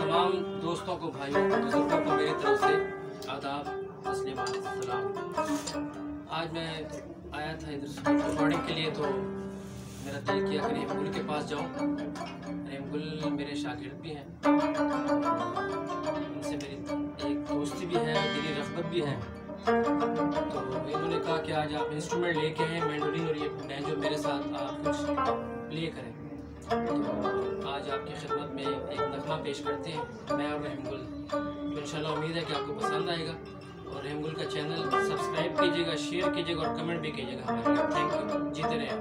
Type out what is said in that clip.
तमाम दोस्तों को भाइयों, बुज़ुर्गों को मेरी तरफ़ से आदाब सलाम। आज मैं आया था इधर रिकॉर्डिंग के लिए तो मेरा दिल किया कि रेमगुल के पास जाऊँ। रेमगुल मेरे शागिर्द भी हैं। उनसे मेरी एक दोस्ती भी है दिली रगबत भी है। तो इन्होंने कहा कि आज आप इंस्ट्रूमेंट लेके हैं मैंडोलिन और ये बैंजो मेरे साथ आप कुछ प्ले करें। आज आपकी खिदमत में एक नगमा पेश करते हैं। मैं और रहमगुल। तो इंशाल्लाह उम्मीद है कि आपको पसंद आएगा। और रहमगुल का चैनल सब्सक्राइब कीजिएगा, शेयर कीजिएगा और कमेंट भी कीजिएगा। Thank you. जीते रहें